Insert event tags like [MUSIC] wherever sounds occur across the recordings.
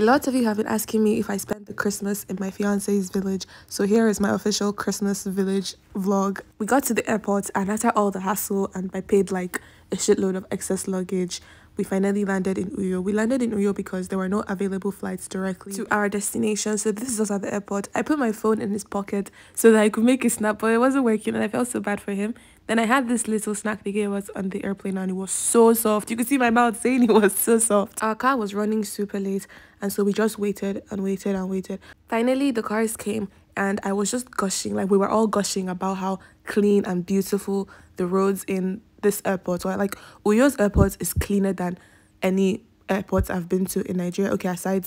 A lot of you have been asking me if I spent the Christmas in my fiance's village, so here is my official Christmas village vlog. We got to the airport and after all the hassle and I paid like a shitload of excess luggage, we finally landed in Uyo. We landed in Uyo because there were no available flights directly to our destination. So this is us at the airport. I put my phone in his pocket so that I could make a snap, but it wasn't working and I felt so bad for him. Then I had this little snack they gave us on the airplane and it was so soft. You could see my mouth saying it was so soft. Our car was running super late and so we just waited and waited and waited. Finally, the cars came and I was just gushing, like we were all gushing about how clean and beautiful the roads in this airport were. Like Uyo's airport is cleaner than any airports I've been to in Nigeria. Okay, aside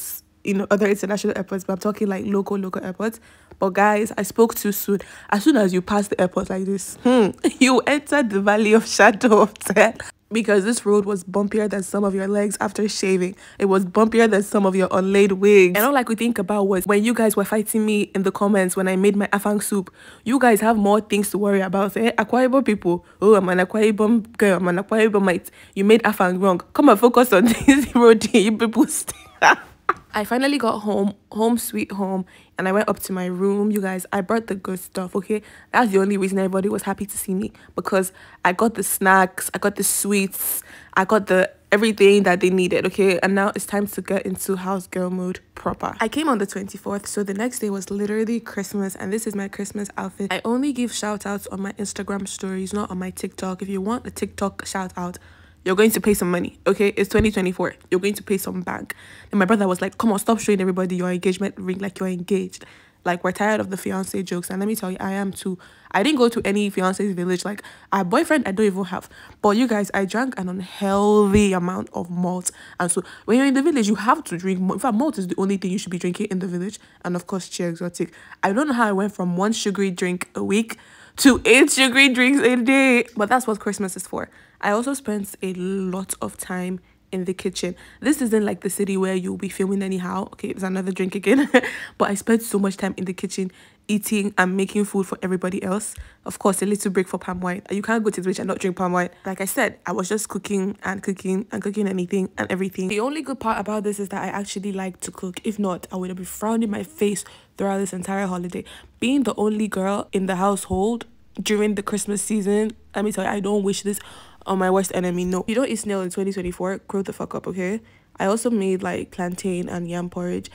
know other international airports, but I'm talking like local local airports. But guys, I spoke too soon. As soon as you pass the airport like this, hmm, [LAUGHS] you entered the valley of shadow of death because this road was bumpier than some of your legs after shaving. It was bumpier than some of your unlaid wigs. And all I could think about was when you guys were fighting me in the comments when I made my afang soup. You guys have more things to worry about. Eh? People. Oh, I'm an Akwa girl. I'm an Akwa Ibomite. You made afang wrong. Come and focus on [LAUGHS] this road. You people. I finally got home, home sweet home, and I went up to my room. You guys, I brought the good stuff, okay? That's the only reason everybody was happy to see me because I got the snacks, I got the sweets, I got the everything that they needed, okay? And now it's time to get into house girl mode proper. I came on the 24th, so the next day was literally Christmas, and this is my Christmas outfit. I only give shout outs on my Instagram stories, not on my TikTok. If you want a TikTok shout out, you're going to pay some money, okay? It's 2024. You're going to pay some bank. And my brother was like, come on, stop showing everybody your engagement ring like you're engaged. Like, we're tired of the fiance jokes. And let me tell you, I am too. I didn't go to any fiance's village. Like, a boyfriend, I don't even have. But you guys, I drank an unhealthy amount of malt. And so, when you're in the village, you have to drink. In fact, malt is the only thing you should be drinking in the village. And of course, Chi Exotic. I don't know how I went from one sugary drink a week to eight sugary drinks a day. But that's what Christmas is for. I also spent a lot of time in the kitchen. This isn't like the city where you'll be filming anyhow. Okay, it's another drink again. [LAUGHS] but I spent so much time in the kitchen eating and making food for everybody else. Of course, a little break for palm wine. You can't go to the beach and not drink palm wine. Like I said, I was just cooking and cooking and cooking anything and everything. The only good part about this is that I actually like to cook. If not, I would have been frowning my face throughout this entire holiday. Being the only girl in the household during the Christmas season, let me tell you, I don't wish this on my worst enemy. No, you don't eat snail in 2024. Grow the fuck up, okay? I also made like plantain and yam porridge.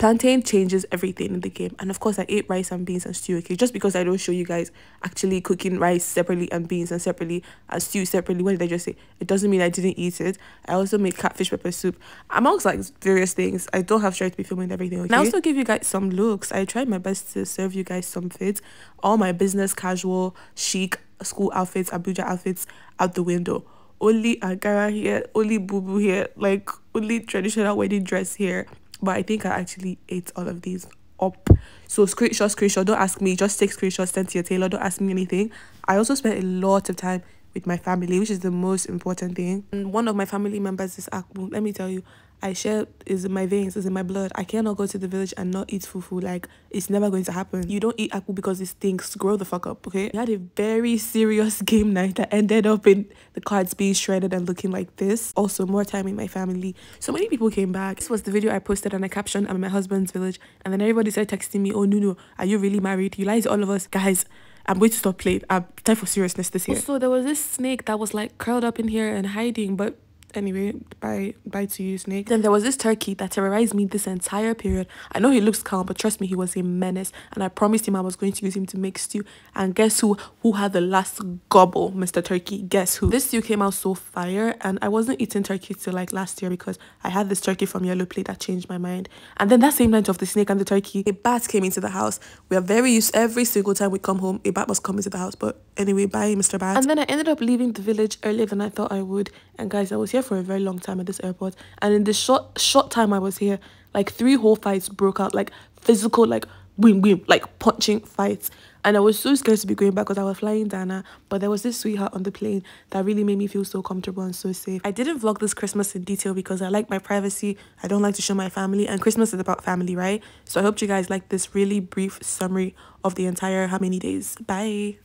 Plantain changes everything in the game. And of course, I ate rice and beans and stew, okay? Just because I don't show you guys actually cooking rice separately and beans and separately and stew separately, what did I just say? It doesn't mean I didn't eat it. I also made catfish pepper soup. Amongst like various things. I don't have strength to be filming everything, okay? And I also give you guys some looks. I tried my best to serve you guys some fits. All my business casual, chic, school outfits, Abuja outfits out the window. Only Ankara here, only Bubu here, like only traditional wedding dress here. But I think I actually ate all of these up. So screenshot, screenshot. Don't ask me. Just take screenshots, send to your tailor. Don't ask me anything. I also spent a lot of time with my family, which is the most important thing. And one of my family members is akpu. Let me tell you, I share is in my veins, is in my blood. I cannot go to the village and not eat fufu. Like it's never going to happen. You don't eat akpu because it stinks. Grow the fuck up, okay? We had a very serious [LAUGHS] game night that ended up in the cards being shredded and looking like this. Also, more time in my family. So many people came back. This was the video I posted and I captioned I'm in my husband's village. And then everybody started texting me, oh no no, are you really married? You lied to all of us. Guys, I'm going to stop playing. I'm time for seriousness this year. So there was this snake that was like curled up in here and hiding, but anyway bye bye to you snake. Then there was this turkey that terrorized me this entire period. I know he looks calm but trust me he was a menace. And i promised him i was going to use him to make stew. And guess who who had the last gobble mr turkey? Guess who? This stew came out so fire and i wasn't eating turkey till like last year because i had this turkey from yellow plate that changed my mind. And then that same night of the snake and the turkey a bat came into the house. We are very used every single time we come home a bat must come into the house. But anyway bye mr bat. And then i ended up leaving the village earlier than i thought i would. And guys i was here here for a very long time at this airport. And in the short short time i was here like three whole fights broke out like physical like boom boom like punching fights. And i was so scared to be going back because i was flying dana but there was this sweetheart on the plane that really made me feel so comfortable and so safe. I didn't vlog this christmas in detail because i like my privacy. I don't like to show my family and christmas is about family right? So i hope you guys like this really brief summary of the entire how many days. Bye